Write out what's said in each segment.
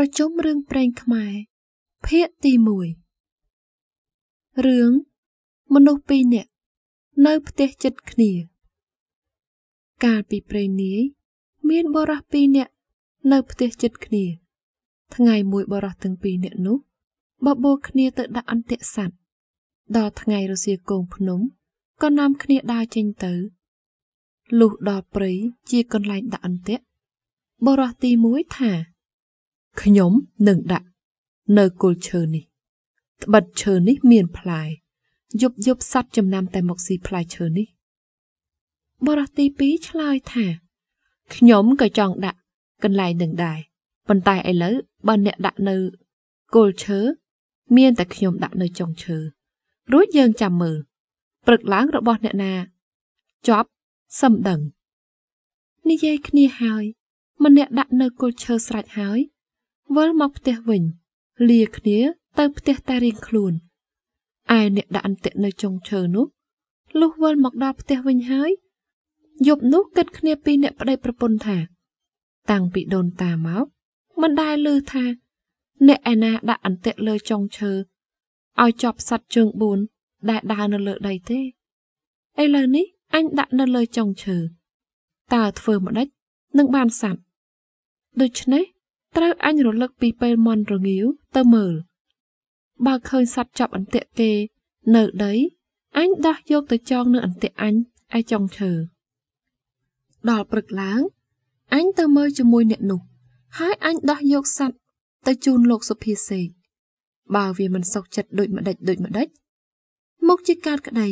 ប្រជុំរឿងព្រេងខ្មែរភាគទី1រឿងមនុស្សពីរនាក់នៅផ្ទះចិត្តគ្នា កាលពីព្រេងនាយមានបរិះពីរនាក់នៅផ្ទះចិត្តគ្នា ថ្ងៃមួយបរិះទាំងពីរនាក់នោះបបួលគ្នាទៅដាក់អន្ទាក់សัตว์ដល់ថ្ងៃរសៀលកងភ្នំក៏នាំគ្នាដើរចេញទៅលុះដល់ព្រៃជាកន្លែងដាក់អន្ទាក់បរិះទី1ថា ខ្ញុំនឹងដាក់នៅគល់ឈើនេះត្បិតឈើនេះមានផ្លែយប់យប់សัตว์ចំណាំតែមកស៊ីផ្លែឈើនេះបរិះទី2ឆ្លើយថាខ្ញុំក៏ចង់ដាក់កន្លែងនឹងដែរប៉ុន្តែឥឡូវបើអ្នកដាក់នៅគល់ឈើមានតែខ្ញុំដាក់នៅចុងឈើរួចយើងចាំមើលព្រឹកឡើងរបស់អ្នកណាចប់សឹមដឹងនិយាយគ្នាហើយម្នាក់ដាក់នៅគល់ឈើស្រេចហើយ វិលមកផ្ទះវិញ លាគ្នាទៅផ្ទះតែរៀងខ្លួនឯអ្នកដាក់អន្ទាក់នៅចុងឈើនោះលុះវិលមកដល់ផ្ទះវិញហើយយប់នោះគិតគ្នាពីអ្នកប្តីប្រពន្ធថា តាំងពីដូនតាមកមិនដែលឮថា អ្នកឯណាដាក់អន្ទាក់លើចុងឈើឲ្យចប់សัตว์ជើង4ដែលដើរនៅលើដីទេឥឡូវនេះអញដាក់នៅលើចុងឈើតើធ្វើម្ដេចនឹងបានសัตว์ដូច្នេះ ត្រូវអញរលឹកពីពេលមន់រងាវទៅមើល បើឃើញសត្វចាប់អន្ទាក់គេ នៅដីអញដោះយកទៅចងនៅអន្ទាក់អញឯចុងឈើដល់ព្រឹកឡើងអញទៅមើលជាមួយអ្នកនោះ ហើយអញដោះយកសัตว์ទៅជូនលោកសុភាសេកបើវាមិនសុខចិត្តដូចម្ដេចដូចម្ដេចមកជាកើតក្តី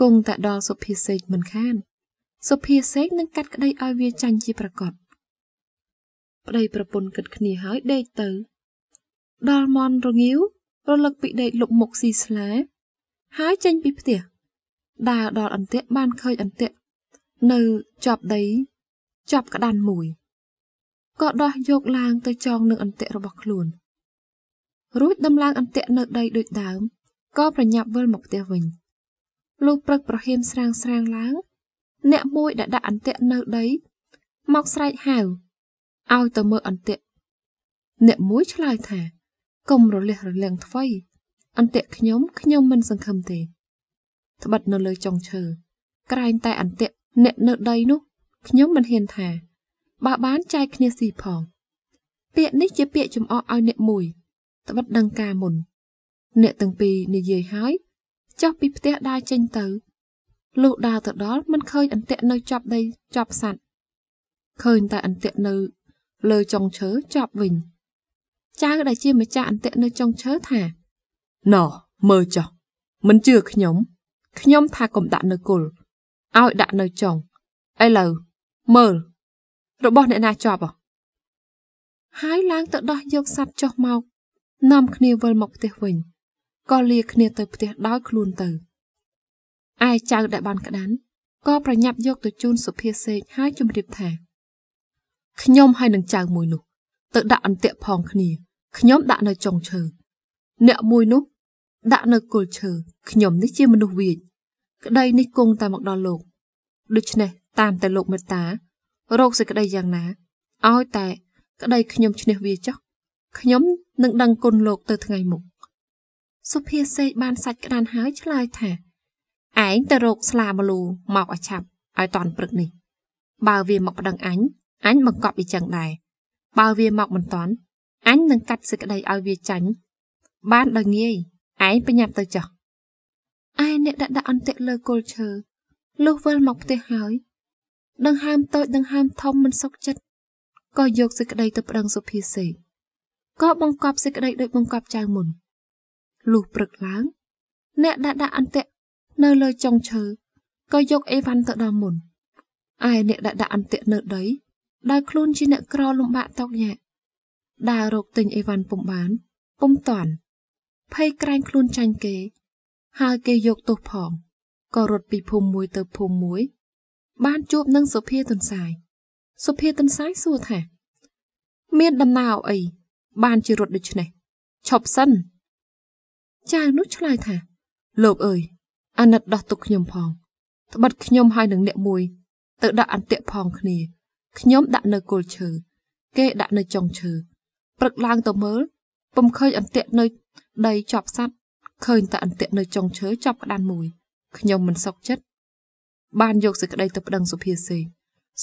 គង់តែដល់សុភាសេកមិនខានសុភាសេកនឹងកាត់ក្តីឲ្យវាចាញ់ជាប្រកប ប្តីប្រពន្ធគិតគ្នាហើយដេកទៅ ដល់មន់រងាវរលឹកពីដេកលុបមុខស៊ីស្លា ហើយចេញពីផ្ទះដើរដល់អន្ទាក់បានឃើញអន្ទាក់នៅជាប់ដីជាប់ក្តាន់មួយក៏ដោះយកឡើងទៅចងនឹងអន្ទាក់របស់ខ្លួនរួចដំឡើងអន្ទាក់នៅដីដូចដើមក៏ប្រញាប់វិលមកផ្ទះវិញលុះព្រឹកប្រហៀមស្រាងស្រាងឡើង អ្នកមួយដែលដាក់អន្ទាក់នៅដីមកស្រែកហៅ ឲ្យទៅមើលអន្ទាក់អ្នកមួយឆ្លើយថាកុំរលះរលាំងថ្វីអន្ទាក់ខ្ញុំខ្ញុំមិនសង្ឃឹមទេត្បិតនៅលើចុងឈើក្រែងតែអន្ទាក់អ្នកនៅដីនោះខ្ញុំមិនហ៊ានថាបើបានចែកគ្នាស៊ីផង ពាក្យនេះជាពាក្យចំអកឲ្យអ្នកមួយត្បិតដឹងការមុន អ្នកទាំងពីរនិយាយហើយចុះពីផ្ទះដើរចេញទៅលុះដើរទៅដល់មិនឃើញអន្ទាក់នៅចប់ដីចប់សัตว์ឃើញតែអន្ទាក់នៅ លើចុងឈើចប់វិញចៅដែលជាម្ចាស់អន្ទាក់នៅចុងឈើថាណោះមើលចុះមិនជឿខ្ញុំខ្ញុំថាកុំដាក់នៅគល់ឲ្យដាក់នៅចុងឥឡូវមើលរបស់អ្នកណាជាប់ហ៎ហើយឡើងទៅដោះយកសัตว์ចុះមកនាំគ្នាវិលមកផ្ទះវិញក៏លាគ្នាទៅផ្ទះដោយខ្លួនទៅឯចៅដែលបានក្តាន់ក៏ប្រញាប់យកទៅជូនសុភាសេកហើយជម្រាបថា ខ្ញុំហើយនឹងចៅមួយនោះ ទៅដាក់អន្ទាក់ផងគ្នាខ្ញុំដាក់នៅចុងឈើអ្នកមួយនោះ ដាក់នៅគល់ឈើខ្ញុំនេះជាមនុស្សវាចក្តីនេះគង់តែមកដល់លោកដូច្នេះតាមតែលោកមេត្តា រោគសេចក្តីយ៉ាងណាឲ្យតែ ក្តីខ្ញុំឈ្នះវាចុះខ្ញុំនឹងដឹងគុណលោកទៅថ្ងៃមុខសុភាសេកបានសាច់ក្តានហើយឆ្លើយថាឯងទៅរកស្លាបលូមកឲ្យឆាប់ឲ្យតន់ព្រឹកនេះ បើវាមកប្តឹងអញ អញបង្កប់វាចឹងដែរបើវាមកមិនតន់អញនឹងកាត់សេចក្តីឲ្យវាចាញ់បានដោយងាយឯងប្រញាប់ទៅចុះឯអ្នកដាក់ដាក់អន្ទាក់លើគល់ឈើលុះវិលមកផ្ទះហើយដង្ហើមតូចដង្ហើមធំមិនសុខចិត្តក៏យកសេចក្តីទៅប្តឹងសុភាសេកក៏បង្កប់សេចក្តីដោយបង្កប់ចៅមុនលុះព្រឹកឡើង អ្នកដាក់ដាក់អន្ទាក់នៅលើចុងឈើក៏យកអេវ៉ាន់ទៅដល់មុនឯអ្នកដាក់ដាក់អន្ទាក់នៅដី ដោយខ្លួនជាអ្នកក្រលំបាកតោកយ៉ាក់ដើររកទិញអីវ៉ាន់ពុំបានពុំតាន់ភ័យក្រែងខ្លួនចាញ់គេ ហើយគេយកទោសផងក៏រត់ពីភូមិមួយទៅភូមិមួយ បានជួបនឹងសុភាទន្សាយសុភាទន្សាយសួរថាមានដំណើរអី បានជារត់ដូចនេះឈប់សិនចៅនោះឆ្លើយថាលោកអើយអាណិតដោះទុកខ្ញុំផងត្បិតខ្ញុំហើយនឹងអ្នកមួយ ទៅដាក់អន្ទាក់ផងគ្នា ខ្ញុំដាក់នៅគល់ឈើគេដាក់នៅចុងឈើព្រឹកឡើងទៅមើលពុំឃើញអន្ទាក់នៅដីចប់សัตว์ឃើញតែអន្ទាក់នៅចុងឈើចប់ក្តានមួយខ្ញុំមិនសុខចិត្តបានយកសេចក្តីទៅប្តឹងសុភាសេក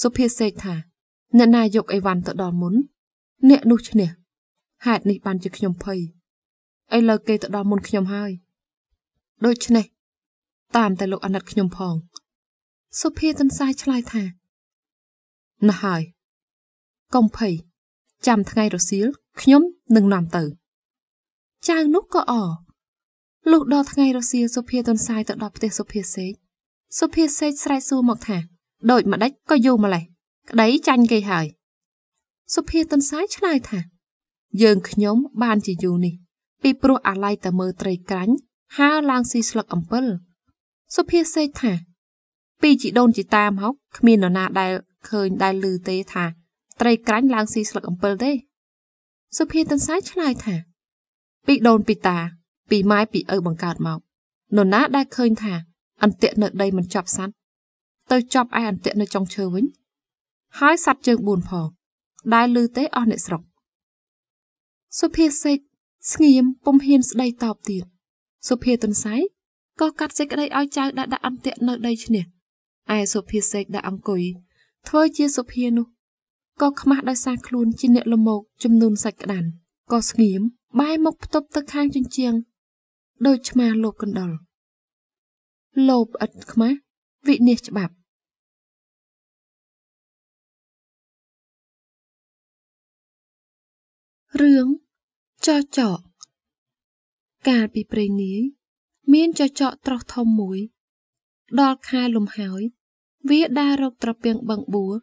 សុភាសេកថាអ្នកណាយកអីវ៉ាន់ទៅដល់មុន អ្នកនោះឈ្នះហេតុនេះបានជាខ្ញុំភ័យឥឡូវគេទៅដល់មុនខ្ញុំហើយដូច្នេះតាមតែលោកអាណិតខ្ញុំផងសុភាទន្សាយឆ្លើយថា ណោះហើយកុំភ័យចាំថ្ងៃរសៀលខ្ញុំនឹងនាំទៅ ចៅនោះក៏អលុះដល់ថ្ងៃរសៀលសុភាទន្សាយទៅដល់ផ្ទះសុភាសេកសុភាសេកស្រែកសួរមកថាដូចម្ដេចក៏យូរម្លេះក្តីចាញ់គេហើយសុភាទន្សាយឆ្លើយថា យើងខ្ញុំបានជាយូរនេះ ពីព្រោះអាឡ័យតែមើលត្រីក្រាញ់ហើរឡើងស៊ីស្លឹកអំពិលសុភាសេកថាពីជីដូនជីតាមកគ្មាននរណាដែល ឃើញដែលឮទេថា ត្រីក្រាញ់ឡើងស៊ីស្លឹកអំពិលទេសុភាទន្សាយឆ្លើយថា ពីដូនពីតា ពីម៉ែពីឪបង្កើតមកនរណាដែលឃើញថា អន្ទាក់នៅដីមិនចប់សัตว์ទៅចប់ឯអន្ទាក់នៅចុងឈើវិញហើយសัตว์ជើង4ផងដែលឮទេអស់អ្នកស្រុកសុភាសេកស្ងៀមពុំហ៊ានស្ដីតបទៀតសុភាទន្សាយក៏កាត់សេចក្តីឲ្យចៅដាក់ដាក់អន្ទាក់នៅដីឈ្នះឯសុភាសេកដាក់អង្គុយ ធ្វើជាសុភានោះក៏ខ្មាស់ដោយសារខ្លួនជាអ្នកលមោកចំនួនសាច់ក្តានក៏ស្ងៀមបែរមុខផ្ទប់ទៅខាងជញ្ជាំងដោយឆ្មាលោបកណ្ដុលលោបឥតខ្មាស់វិនិច្ឆ័យច្បាប់រឿងចចកកាលពីព្រេងនាយមានចចកត្រោះធំមួយ ដល់ខែលំហើយ វាដើររកត្រពាំងបឹងបួរ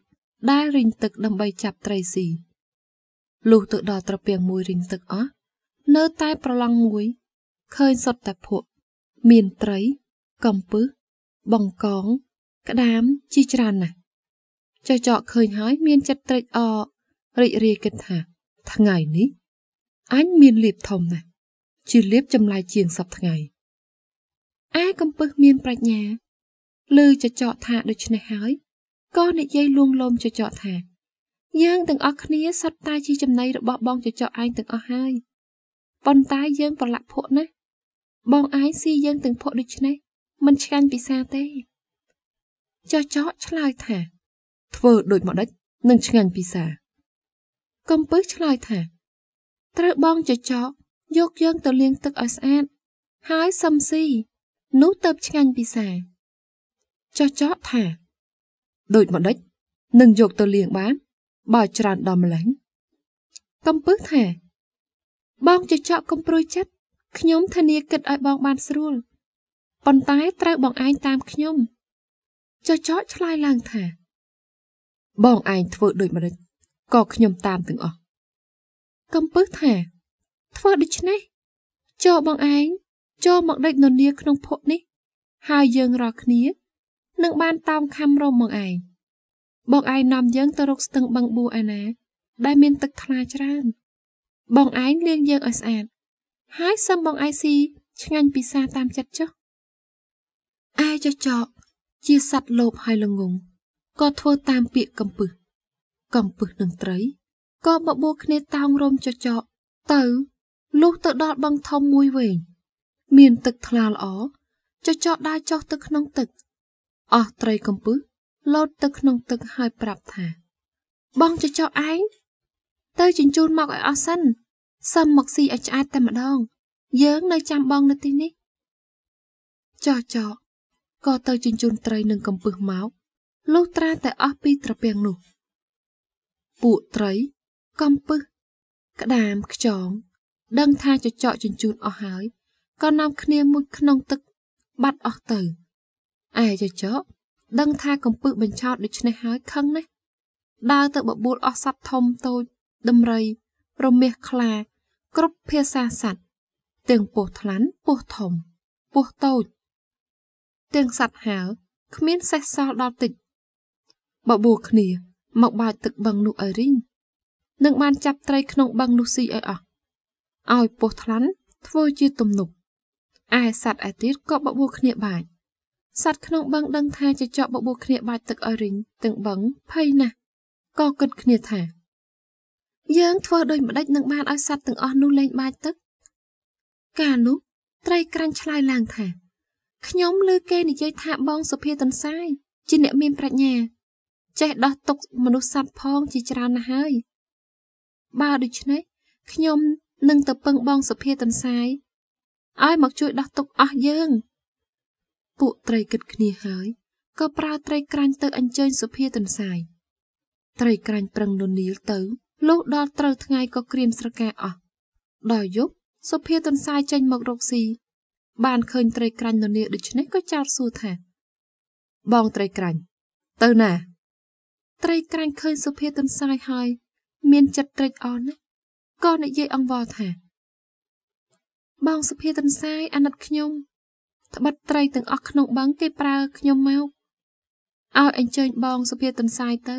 ដែលរីងទឹកដើម្បីចាប់ត្រីស៊ីលុះទៅដល់ត្រពាំងមួយរីងទឹកអស់នៅតែប្រឡងមួយឃើញសុទ្ធតែភក់មានត្រី កំពឹសបង្កង ក្តាមជាច្រើនណាស់ចចកឃើញហើយមានចិត្តត្រេកអររីករាយគិតថាថ្ងៃនេះអញមានលៀបធំណាស់ជាលៀបចម្លែកជាងសពថ្ងៃឯកំពឹសមានប្រាជ្ញា ឮចចកថាដូច្នេះហើយក៏និយាយលួងលោមចចកថាយើងទាំងអស់គ្នាសុទ្ធតែជាចំណៃរបស់បងចចកឯងទាំងអស់ហើយប៉ុន្តែយើងប្រឡាក់ភក់ណាបងឯងស៊ីយើងទាំងភក់ដូច្នេះមិនឆ្កាញ់ពិសាទេចចកឆ្លើយថា ធ្វើដូចមកដេចនឹងឆ្ងាញ់ពិសាកំពឹសឆ្លើយថា ត្រូវបងចចកយកយើងទៅលាងទឹកឲ្យស្អាតហើយសឹមស៊ីនោះទៅឆ្ងាញ់ពិសា ចចកថាដូចម្ដេចនឹងយកទៅលាងបាន បើច្រើនដល់ម្លេះកំពឹសថា បងចចកកុំព្រួយចិត្តខ្ញុំធានាគិតឲ្យបងបានស្រួលប៉ុន្តែត្រូវបងឯងតាមខ្ញុំចចកឆ្លើយឡើងថា បងឯងធ្វើដូចម្ដេចក៏ខ្ញុំតាមទាំងអស់កំពឹសថា ធ្វើដូច្នេះចូលបងឯងចូលមកដេកននីក្នុងភក់នេះ ហើយយើងរាល់គ្នា នឹងបានតោមខំរមមកឯងបងឯងនាំយើងទៅរកស្ទឹងបឹងបួឯណា ដែលមានទឹកថ្លាច្រើន បងឯងលាងយើងឲ្យស្អាត ហើយសឹមបងឯងស៊ីឆ្ងាញ់ពិសាតាមចិត្តចុះឯចចកជាសัตว์លោភហើយល្ងងក៏ធ្វើតាមពាក្យកំពឹសកំពឹសនឹងត្រីក៏បបួលគ្នាតោងរោមចចកទៅលុះទៅដល់បឹងធំមួយវិញមានទឹកថ្លាល្អចចកដើរចុះទៅក្នុងទឹក អស់ត្រីកំពឹសលោតទៅក្នុងទឹកហើយប្រាប់ថា បងចចកឯងទៅជញ្ជូនមកឲ្យអស់សិនសឹមមកស៊ីឲ្យឆ្អែតតែម្ដង យើងនៅចាំបងនៅទីនេះចោចកក៏ទៅជញ្ជូនត្រីនឹងកំពឹសមកលុះត្រាតែអស់ពីត្រពាំងនោះ ពួកត្រីកំពឹសក្តាមខ្យងដឹងថាចចកជញ្ជូនអស់ហើយក៏នាំគ្នាមុជក្នុងទឹក បាត់អស់ទៅ ឯចចកដឹងថាកំពឹសបញ្ឆោតដូច្នេះហើយខឹងណាស់ដើរទៅបបួលអស់សត្វធំតូចដំរីរមាសខ្លា គ្រប់ភាសាសត្វទាំងពស់ថ្លាន់ពស់ធំពស់តូចទាំងសត្វហើគ្មានសេះសល់ដល់តិចបបួលគ្នា មកបាចទឹកបឹងនោះឲ្យរីងនឹងបានចាប់ត្រីក្នុងបឹងនោះស៊ីឲ្យអស់ឲ្យពស់ថ្លាន់ធ្វើជាទំនប់ឯសត្វឯទៀតក៏បបួលគ្នាបាច សត្វក្នុងបឹងដឹងថាចចកបបួលគ្នាបាចទឹកឲ្យរីងទាំងបឹងភ័យណាស់ក៏គិតគ្នាថាយើងធ្វើដូចម្ដេចនឹងបានឲ្យសត្វទាំងអស់នោះលែងបាចទឹក កាលនោះត្រីក្រាញ់ឆ្លើយឡើងថាខ្ញុំលើគេនិយាយថាបងសុភាទន្សាយជាអ្នកមានប្រាជ្ញា ចេះដោះទុកមនុស្សសត្វផងជាច្រើនណាស់ហើយបើដូច្នេះខ្ញុំនឹងទៅពឹងបងសុភាទន្សាយឲ្យមកជួយដោះទុកអស់យើង ពួកត្រីគិតគ្នាហើយក៏ប្រើត្រីក្រាញ់ទៅអញ្ជើញសុភាទន្សាយត្រីក្រាញ់ប្រឹងននៀលទៅលុះដល់ត្រូវថ្ងៃក៏ក្រៀមស្រកាអស់ដល់យប់សុភាទន្សាយចេញមករកស៊ីបានឃើញត្រីក្រាញ់ននៀលដូច្នេះក៏ចោទសួរថាបងត្រីក្រាញ់ទៅណាត្រីក្រាញ់ឃើញសុភាទន្សាយហើយ មានចិត្តត្រេកអរណាស់ក៏និយាយអង្វរថា បងសុភាទន្សាយអាណិតខ្ញុំ ត្បិតត្រីទាំងអស់ក្នុងបឹងគេប្រើខ្ញុំមកឲ្យអញ្ជើញបងសុភាទន្សាយទៅ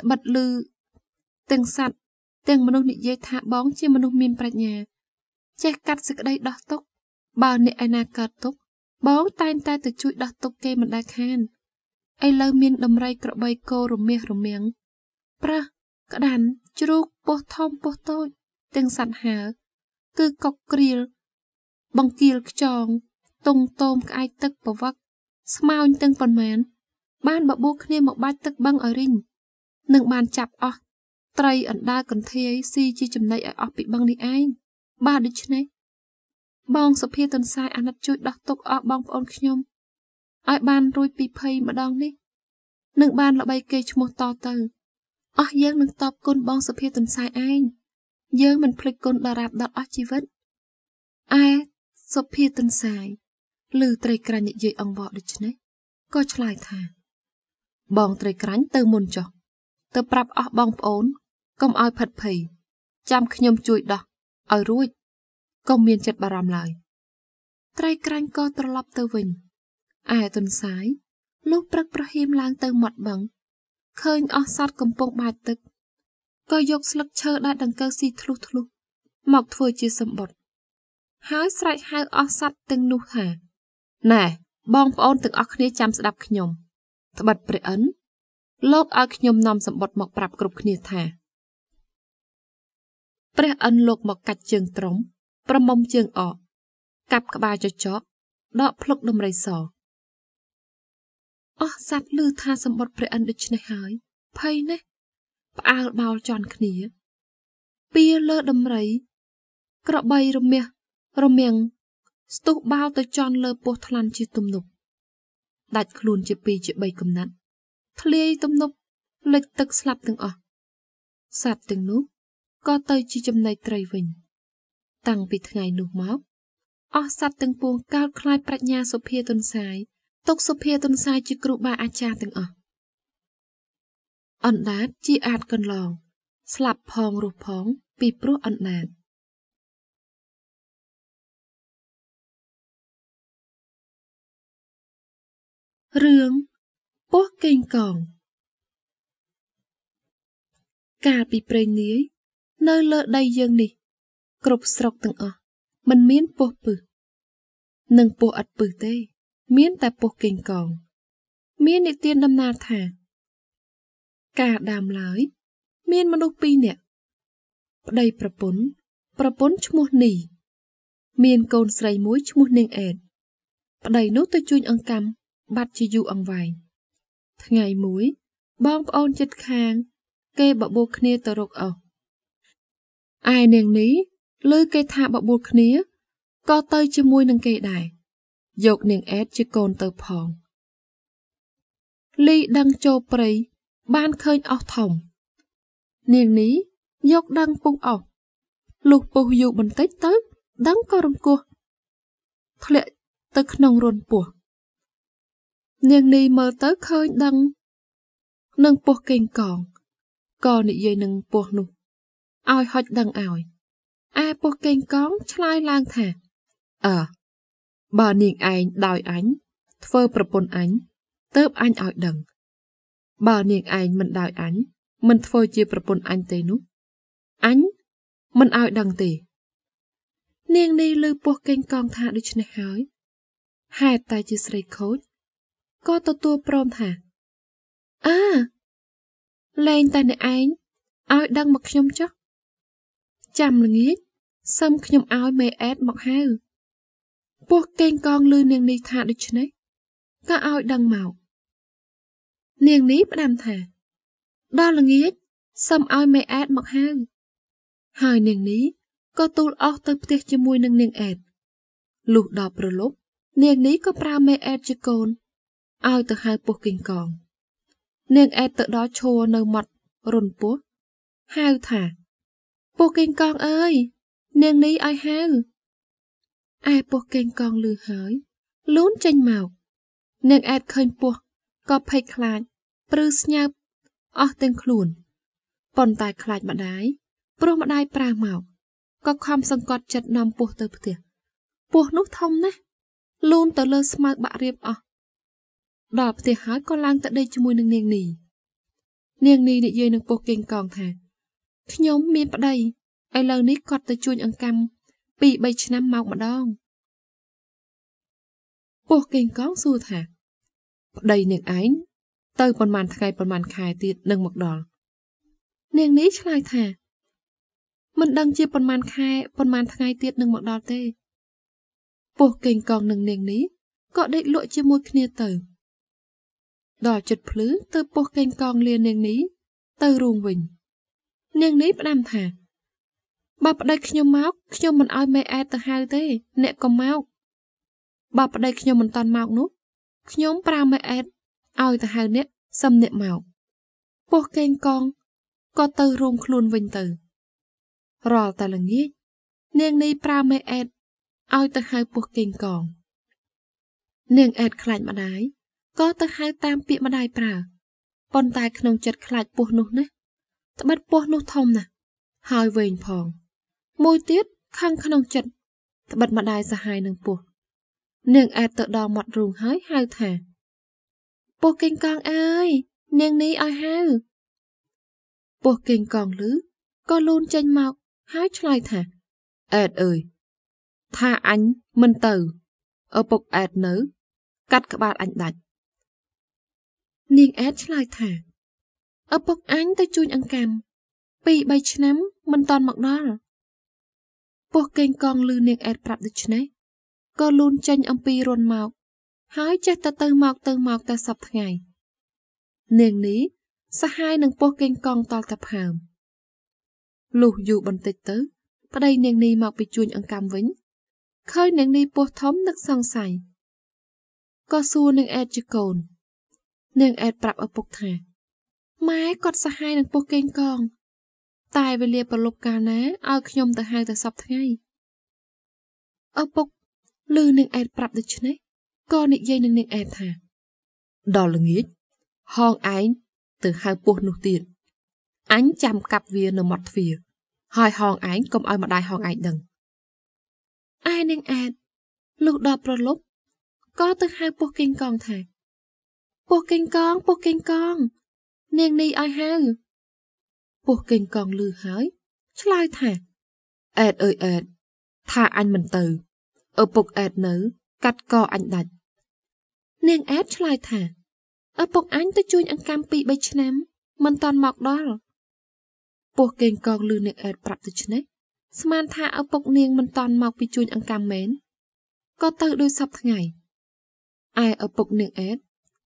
ត្បិតឮទាំងសัตว์ទាំងមនុស្សនិយាយថាបងជាមនុស្សមានប្រាជ្ញា ចេះកាត់សេចក្តីដោះទុកបើអ្នកឯណាកើតទុកបងតែងតែទៅជួយដោះទុកគេមិនដែលខានឥឡូវមានដំរីក្របីគោរមាសរមាំងប្រើសក្តាន់ជ្រូកពោះធំពោះតូចទាំងសัตว์ហើគឺកុកក្រៀលបង្គាលខ្ចង តុងតោមក្អែកទឹកប្រវឹកស្មោញទាំងប៉ុន្មាន បានបបួលគ្នាមកបាច់ទឹកបឹងឲ្យរីងនឹងបានចាប់អស់ត្រីអណ្ដើកន្ធាយស៊ីជាចំណីឲ្យអស់ពីបឹងនេះឯងបាទដូច្នេះបងសុភាទន្សាយអាណិតជួយដោះទុកអស់បងប្អូនខ្ញុំឲ្យបានរួចពីភ័យម្ដងនេះនឹងបានល្បីគេឈ្មោះតទៅអស់យើងនឹងតបគុណបងសុភាទន្សាយឯងយើងមិនភ្លេចគុណដរាបដល់អស់ជីវិតឯសុភាទន្សាយ ឮត្រីក្រាញ់និយាយអង្វរដូច្នេះក៏ឆ្លើយថា បងត្រីក្រាញ់ទៅមុនចុះទៅប្រាប់អស់បងប្អូនកុំឲ្យផិតភ័យចាំខ្ញុំជួយដោះឲ្យរួចកុំមានចិត្តបារម្ភឡើយត្រីក្រាញ់ក៏ត្រឡប់ទៅវិញឯទុនសាយលុះព្រឹកប្រហៀមឡើងទៅមាត់បឹងឃើញអស់សត្វកំពុងបាចទឹកក៏យកស្លឹកឈើដែលដង្កូវស៊ីធ្លុះធ្លុះមកធ្វើជាសម្បត្តិហើយស្រែកហៅអស់សត្វទាំងនោះថា ណែបងប្អូនទាំងអស់គ្នាចាំស្ដាប់ខ្ញុំត្បិតព្រះអិនលោកឲ្យខ្ញុំនាំសម្បត្តិមកប្រាប់គ្រប់គ្នាថាព្រះអិនលោកមកកាច់ជើងត្រំប្រមុំជើងអកកាប់ក្បាលចចកដកភ្លុកដំរីសអស់សัตว์ឮថាសម្បត្តិព្រះអិនដូច្នេះហើយភ័យណាស់ផ្អើលបោលជន់គ្នាពៀលើដំរី ក្របីរមាស់រមាំង ស្ទុះបោលទៅជន់លើពោះថ្លាន់ជាទំនប់ដាច់ខ្លួនជាពីរជាបីកំណាត់ធ្លាយទំនប់លិចទឹកស្លាប់ទាំងអស់សត្វទាំងនោះក៏ទៅជាចំណីត្រីវិញ តាំងពីថ្ងៃនោះមកអស់សត្វទាំងពួងកើតខ្លាចប្រាជ្ញាសុភាទុនសាយទុកសុភាទុនសាយជាគ្រូបាអាចារ្យទាំងអស់អណ្ដាតជាអាចកន្លង ស្លាប់ផងរស់ផង ពីព្រោះអណ្ដាត រឿងពស់កេងកង កាលពីព្រេងនាយនៅលើដីយើងនេះ គ្រប់ស្រុកទាំងអស់มันមានពស់ពឹសនិងពស់ឥតពឹសទេ មានតែពស់កេងកង មាននិទានដំណាលថា កាលដើមឡើយ មានមនុស្សពីរនាក់ប្តីប្រពន្ធប្រពន្ធឈ្មោះនីមានកូនស្រីមួយឈ្មោះនាងអេតប្តីនោះទៅជួញអង្កាំ បាត់ជាយូរអង្វែងថ្ងៃមួយ បងប្អូនចិត្តខាង គេបបួលគ្នាទៅរកអោសឯនាងនេះឮគេថាបបួលគ្នាក៏ទៅជាមួយនឹងគេដែរយកនាងអេតជាកូនទៅផងលីដឹងចូលព្រៃបានឃើញអោសធំ នាងនេះយកដឹងពុះអោសលុះពុះយូរបន្តិចទៅ ដឹងក៏រង្គោះធ្លាក់ទៅក្នុងរន្ធពោះ នាងនេះមើលទៅឃើញដឹងនឹងពោះកេងកងក៏និយាយនឹងពោះនោះឲ្យហុចដឹងឲ្យឯពោះកេងកងឆ្លើយឡើងថាអើបើនាងឯងដោយអញធ្វើប្រពន្ធអញទៅអញឲ្យដឹង បើនាងឯងមិនដោយអញមិនធ្វើជាប្រពន្ធអញទេនោះអញមិនឲ្យដឹងទេ នាងនេះលើពោះកេងកងថាដូច្នេះហើយហេតុតែជាស្រីខូច ក៏ទទួលព្រមថាអើលែងតែអ្នកឯងឲ្យដឹងមកខ្ញុំចុះចាំល្ងាចសឹមខ្ញុំឲ្យមេអែតមកហៅពោះកេងកងលឺនាងនេះថាដូច្នេះក៏ឲ្យដឹងមកនាងនេះផ្ដាំថាដល់ល្ងាចសឹមឲ្យមេអែតមកហៅហើយនាងនេះក៏ទូលអស់ទៅផ្ទះជាមួយនឹងនាងអែតលុះដល់ប្រលប់នាងនេះក៏ប្រើមេអែតជាកូន ឲ្យទៅហៅពោះគីងកង នាងអែតទៅដល់ឈរនៅមាត់រុនពោះហៅថាពោះគីងកងអើយនាងនេះឲ្យហៅឯពោះគីងកងលឺហើយលូនចេញមកនាងអែតឃើញពោះក៏ភ័យខ្លាចព្រឺស្ញើបអស់ទាំងខ្លួនប៉ុន្តែខ្លាចម្ដាយព្រោះម្ដាយប្រើមកក៏ខំសង្កត់ចិត្តនាំពោះទៅផ្ទះពោះនោះធំណាស់លូនទៅលើស្មៅបាក់រៀបអស់ ដល់ផ្ទះហើយក៏ឡើងទៅដេកជាមួយនឹងនាងនីនាងនីនិយាយនឹងពោះកេងកងថាខ្ញុំមានប្តីឥឡូវនេះគាត់ទៅជួញអង្កាំពីរ3ឆ្នាំមកម្ដងពោះកេងកងសួរថា ប្តីនាងឯងទៅប្រហែលថ្ងៃប្រហែលខែទៀតនឹងមកដល់នាងនេះឆ្លើយថាមិនដឹងជាប្រហែលខែប្រហែលថ្ងៃទៀតនឹងមកដល់ទេពោះកេងកងនឹងនាងនេះក៏ដេកលក់ជាមួយគ្នាទៅ ដល់ចិត្តភ្លឺទៅពោះកេងកងលានាងនេះទៅរូងវិញ នាងនេះផ្ដាំថាបើប្តីខ្ញុំមកខ្ញុំមិនឲ្យមេអែតទៅហៅទេ អ្នកក៏មកបើប្តីខ្ញុំមិនតាន់មកនោះខ្ញុំប្រើមេអែតឲ្យទៅហៅអ្នកសឹមអ្នកមកពោះកេងកងក៏ទៅរូងខ្លួនវិញទៅរាល់តែល្ងាចនាងនេះប្រើមេអែតឲ្យទៅហៅពោះកេងកង នាងអែតខ្លាចម្ដាយ ក៏ទៅហៅតាមពាក្យម្ដាយប្រើប៉ុន្តែក្នុងចិត្តខ្លាចពោះនោះណាត្បិតពោះនោះធំណាស់ហើយវែងផង មួយទៀតខឹងក្នុងចិត្តត្បិតម្ដាយសហាយនឹងពោះនាងអែតទៅដល់មាត់រូងហើយហៅថាពោះកេងកងអើយនាងនេះឲ្យហៅពោះកេងកងលឺក៏លូនចេញមកហើយឆ្លើយថាអែតអើយថាអញមិនទៅឪពុកអែតនៅ កាត់ក្បាលអញដាច់ នាងអែតឆ្លើយថាឪពុកអញទៅជួញអង្កាំពីរ3ឆ្នាំមិនតាន់មកដល់ពោះកេងកងលឺនាងអែតប្រាប់ដូច្នេះក៏លូនចេញអំពីរុនមក ហើយចេះតែទៅមកទៅមកតែសពថ្ងៃនាងនេះសហាយនឹងពោះកេងកងតល់តែផើមលុះយូរបន្តិចទៅប្តីនាងនេះមកពីជួញអង្កាំវិញឃើញនាងនេះពោះធំនឹកសង្ស័យក៏សួរនាងអែតជាកូន នាងអែតប្រាប់ឪពុកថាម៉ែគាត់សហាយនឹងពោះកេងកង តែវេលាប្រលប់កាលណាឲ្យខ្ញុំទៅហៅតែសពថ្ងៃឪពុកឮនាងអែតប្រាប់ដូច្នេះក៏និយាយនឹងនាងអែតថាដល់ល្ងាចហងឯងទៅហៅពោះនោះទៀតអញចាំកាប់វានៅមាត់ទ្វារហើយហងឯងកុំឲ្យម្ដាយហងឯងដឹងឯនាងអែតលុះដល់ប្រលប់ក៏ទៅហៅពោះកេងកងថា ពោះកេងកងពោះកេងកង នាងនេះឲ្យហៅពោះកេងកងលឺហើយ ឆ្លើយថាអែតអើយអែតថាអញមិនទៅឪពុកអែតនៅ កាត់កអញដាច់នាងអែតឆ្លើយថាឪពុកអញទៅជួញអង្កាំពីរបីឆ្នាំមិនតាន់មកដល់ពោះកេងកងលឺនាងអែតប្រាប់ដូច្នេះស្មានថាឪពុកនាងមិនតាន់មកពីជួញអង្កាំមែនក៏ទៅដោយសពថ្ងៃឯឪពុកនាងអែត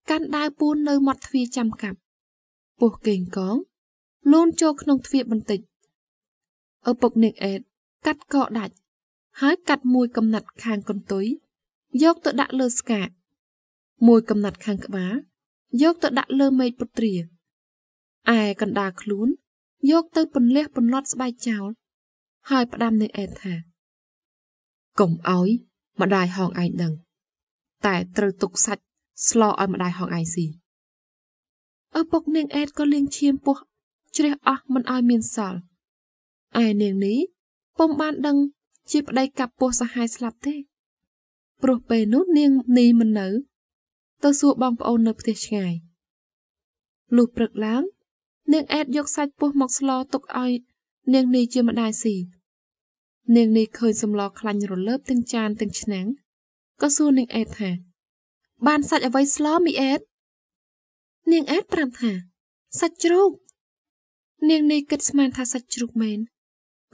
កាន់ដាវពួននៅមាត់ទ្វារចាំកាប់ពោះកេងកងលូនចូលក្នុងទ្វារបន្តិចឪពុកនាងអែតកាត់កដាច់ហើយកាត់មួយកំណាត់ខាងកន្ទុយយកទៅដាក់លើស្កាមួយកំណាត់ខាងក្បាលយកទៅដាក់លើមេឃពុត្រាឯកណ្ដាលខ្លួនយកទៅពន្លះពន្លត់ស្បែកចោលហើយផ្ដាំនឹងអេតថាកុំអោយម្ដាយហងឯងដឹងតែត្រូវទុកសាច់ ស្លឲ្យម្ដាយហងឯងស៊ីឪពុកនាងអេតក៏លៀងឈាមពោះជ្រះអស់មិនឲ្យមានសល់ឯនាងនេះពុំបានដឹងជាប្តីកាប់ពោះសហាយស្លាប់ទេព្រោះពេលនោះនាងនេះមិននៅ ទៅសួរបងប្អូននៅផ្ទះឆ្ងាយលុះព្រឹកឡើង នាងអែតយកសាច់ពោះមកស្លទុកឲ្យនាងនេះជាម្ដាយស៊ីនាងនេះឃើញសម្លខ្លាញ់រលើបទាំងចានទាំងឆ្នាំងក៏សួរនាងអែតថា បានសាច់អ្វីស្លមីអែតនាងអែតប្រាប់ថាសាច់ជ្រូកនាងនេះគិតស្មានថាសាច់ជ្រូកមែន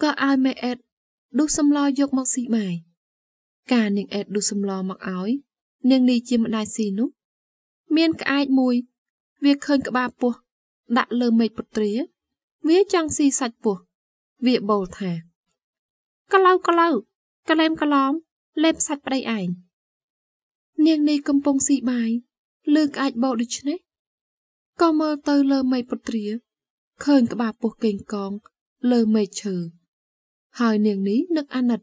ក៏ឲ្យមេអេតដុះសម្លយកមកស៊ីបាយការនាងអេតដុះសម្លមកឲ្យនាងនេះជាម្ដាយស៊ីនោះ មានក្អែកមួយ វាឃើញក្បាលពោះដាក់លើមេឃពុត្រាវាចង់ស៊ីសាច់ពោះវាបោលថាកឡៅកឡៅកលែមកឡំលេបសាច់ប្តីឯង នាងនេះកំពុងស៊ីបាយលើក្អែកបោដូច្នេះក៏មើលទៅលើមេឃពុត្រាឃើញក្បាលពោះកេងកង លើមេឃឈើហើយនាងនេះនឹកអាណិត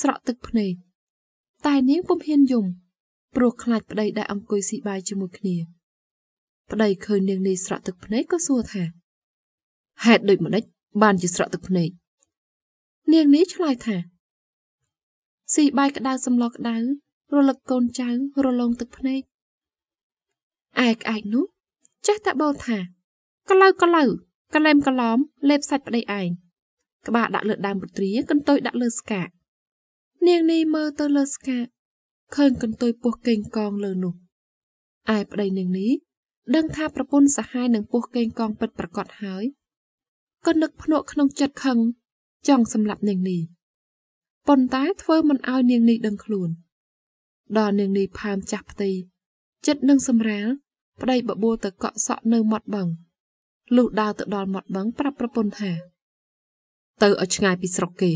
ស្រក់ទឹកភ្នែកតែនាងពុំហ៊ានយំព្រោះខ្លាចប្តីដែលអង្គុយស៊ីបាយជាមួយគ្នាប្តីឃើញនាងនេះស្រក់ទឹកភ្នែកក៏សួរថាហេតុដូចម្ដេចបានជាស្រក់ទឹកភ្នែកនាងនេះឆ្លើយថាស៊ីបាយក្តៅសម្លក្តៅ រលឹកកូនចៅរលងទឹកភ្នែកឯក្អែកនោះចេះតែបោលថាកឡៅកឡៅកលែមកឡំលេបសាច់ប្តីឯងក្បាលដាក់លើដើមពត្រាកន្ទុយដាក់លើស្កាកនាងនេះមើលទៅលើស្កាកឃើញកន្ទុយពោះកេងកងលើនោះឯប្តីនាងនេះដឹងថាប្រពន្ធសហាយនឹងពោះកេងកងពិតប្រកបហើយក៏នឹកភ្នក់ក្នុងចិត្តខឹងចង់សម្លាប់នាងនេះប៉ុន្តែធ្វើមិនឲ្យនាងនេះដឹងខ្លួន ដល់នាងនេះផើមចាស់ផ្ទៃចិត្តនឹងសម្រាលប្តីបបួលទៅកក់សក់នៅមាត់បឹងលុះដើរទៅដល់មាត់បឹងប្រាប់ប្រពន្ធថាទៅឲ្យឆ្ងាយពីស្រុកគេ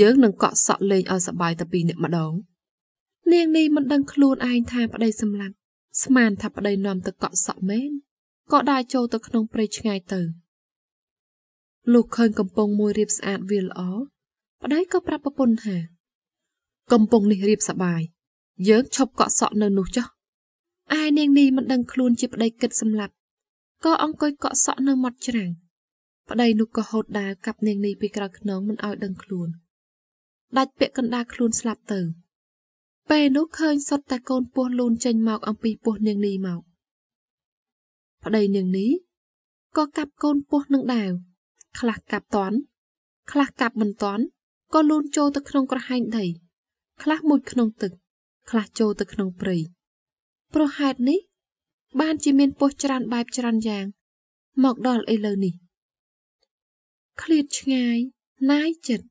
យើងនឹងកក់សក់លេងឲ្យសបាយទៅពីអ្នកម្ដង នាងនេះមិនដឹងខ្លួនឯងថាប្តីសម្លាប់ស្មានថាប្តីនាំទៅកក់សក់មែនក៏ដើរចូលទៅក្នុងព្រៃឆ្ងាយទៅលោកឃើញកំពង់មួយរៀបស្អាតវាល្អប្តីក៏ប្រាប់ប្រពន្ធថាកំពង់នេះរៀបសបាយ យើងឈប់កក់សក់នៅនោះចុះឯនាងនេះមិនដឹងខ្លួនជាប្តីគិតសម្លាប់ក៏អង្គុយកក់សក់នៅមាត់ច្រាំងប្តីនោះក៏ហូតដាវកាប់នាងនេះពីក្រោយខ្នងមិនឲ្យដឹងខ្លួនដាច់ពាក់កណ្ដាលខ្លួនស្លាប់ទៅ ពេលនោះឃើញសុទ្ធតែកូនពស់លូនចេញមកអំពីពោះនាងនេះមកប្តីនាងនេះក៏កាប់កូនពស់នឹងដាវខ្លះកាប់តន់ខ្លះកាប់មិនតន់ក៏លូនចូលទៅក្នុងក្រហែងដី ខ្លះមុជក្នុងទឹក ខ្លះចូលទៅក្នុងព្រៃព្រោះហេតុនេះ បានជាមានពស់ច្រើនបែបច្រើនយ៉ាង មកដល់ឥឡូវនេះឃ្លាតឆ្ងាយណាយចិត្ត